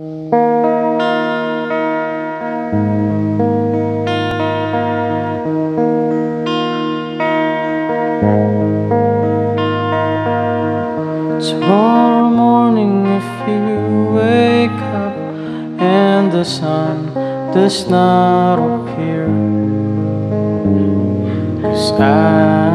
Tomorrow morning, if you wake up and the sun does not appear, cause I,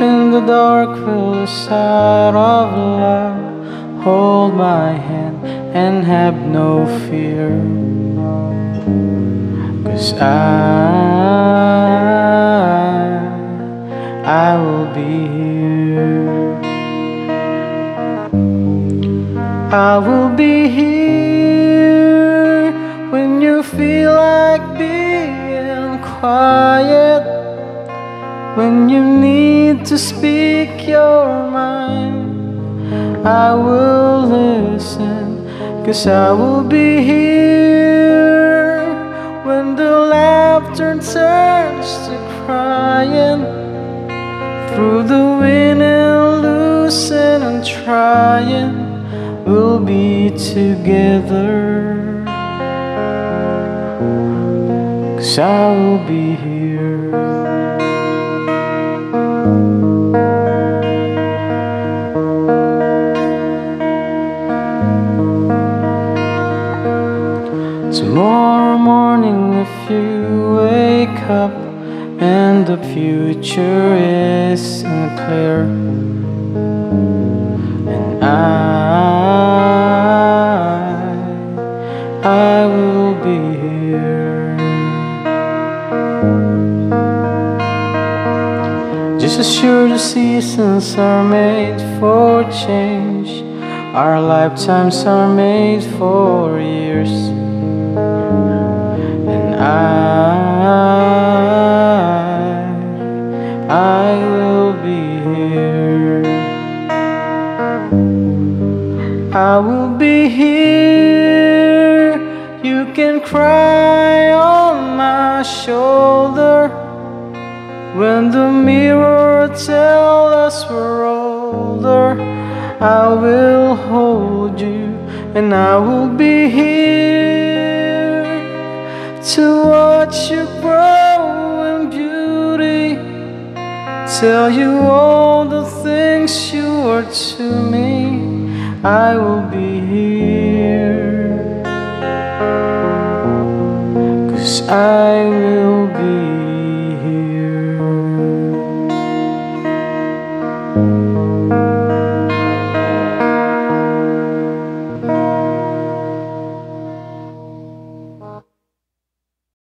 in the dark will the side of love hold my hand and have no fear. Cause I, I will be here. I will be here when you feel like being quiet. When you need to speak your mind, I will listen, cause I will be here when the laughter turns to crying. Through the wind and losing and trying, we'll be together. Cause I will be here. Tomorrow morning, if you wake up and the future is clear, and I, I will be here. Just as sure the seasons are made for change, our lifetimes are made for years. Can cry on my shoulder when the mirror tells us we're older. I will hold you, and I will be here to watch you grow in beauty. Tell you all the things you are to me. I will be here.